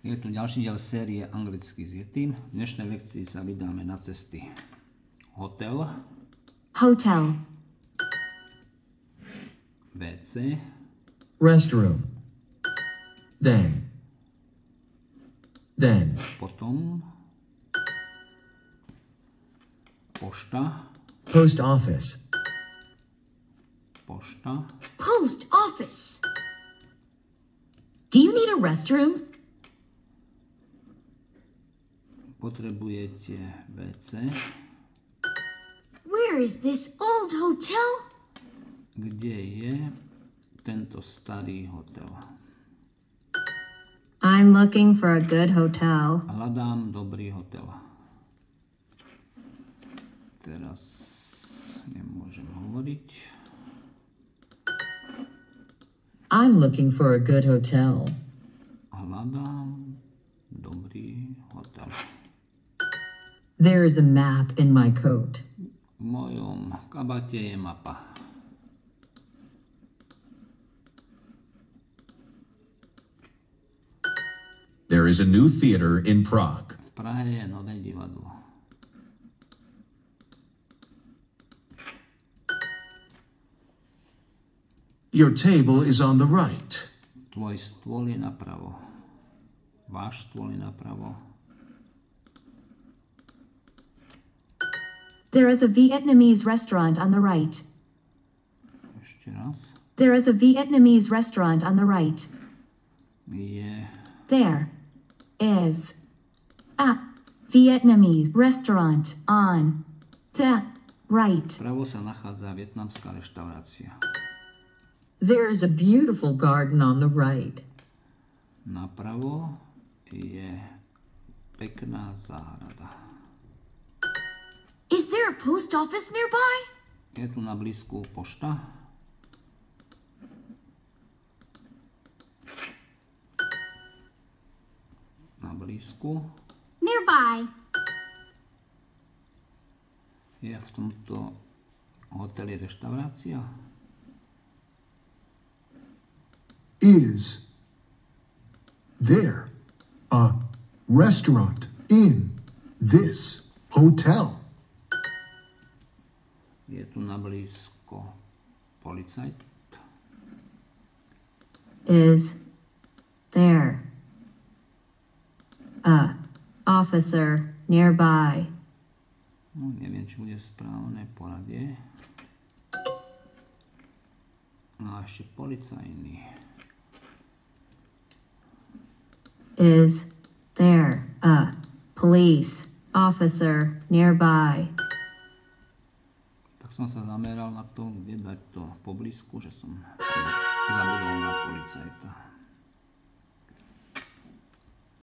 Je tu ďalší diel série anglicky s Yetim. V dnešnej lekcii sa vydáme na cesty. Hotel, hotel, WC, restroom, then, then, potom. Pošta, post office, pošta, post office. Do you need a restroom? Potrebujete WC, Where is this old hotel? kde je tento starý hotel. I'm looking for a good hotel. Hľadám dobrý hotel. Teraz nemôžem hovoriť. I'm looking for a good hotel. Hľadám dobrý hotel. There is a map in my coat. V mojom kabate je mapa. There is a new theater in Prague. V Prahe je nové divadlo. Your table is on the right. Tvoj stôl je napravo. Váš stôl je napravo. There is a Vietnamese restaurant on the right. Ešte raz. There is a Vietnamese restaurant on the right. Je There is a Vietnamese restaurant on the right. Pravo sa nachádza vietnamská reštaurácia. There is a beautiful garden on the right. Napravo je pekná záhrada. Is there a post office nearby? Je tu na blízku pošta. Na blízku Nearby. je v tomto hoteli reštaurácia. Is there a restaurant in this hotel? Je tu na blízko policajt. Is there a officer nearby? No, neviem, či bude správne poradie. A ešte policajný. Is there a police officer nearby? Som sa zameral na to, kde dať to poblízku, že som zabudol na policajta.